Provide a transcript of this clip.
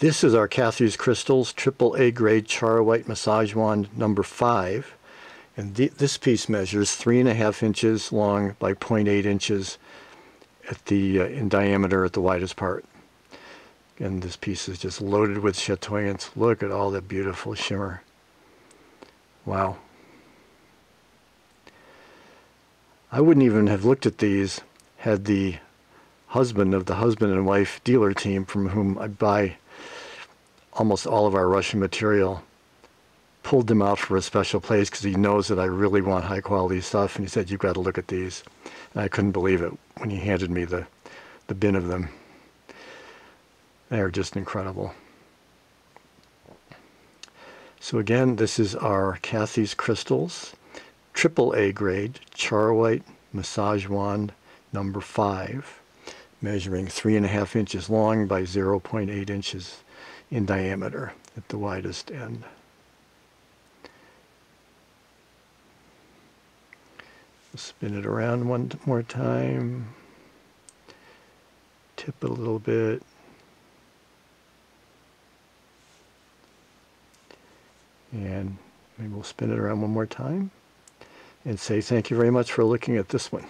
This is our Kathi's Krystals Triple A Grade Charoite Massage Wand number 5. And th this piece measures 3.5 inches long by 0.8 inches at the uh, in diameter at the widest part. And this piece is just loaded with chatoyance. Look at all that beautiful shimmer. Wow. I wouldn't even have looked at these had the husband of the husband and wife dealer team from whom I buy almost all of our Russian material pulled them out for a special place because he knows that I really want high quality stuff. And he said, you've got to look at these. And I couldn't believe it when he handed me the, the bin of them. They're just incredible. So again, this is our Kathi's Krystals, triple A grade, charoite massage wand number five, measuring three and a half inches long by 0.8 inches in diameter at the widest end. Spin it around one more time. Tip it a little bit. And maybe we'll spin it around one more time and say thank you very much for looking at this one.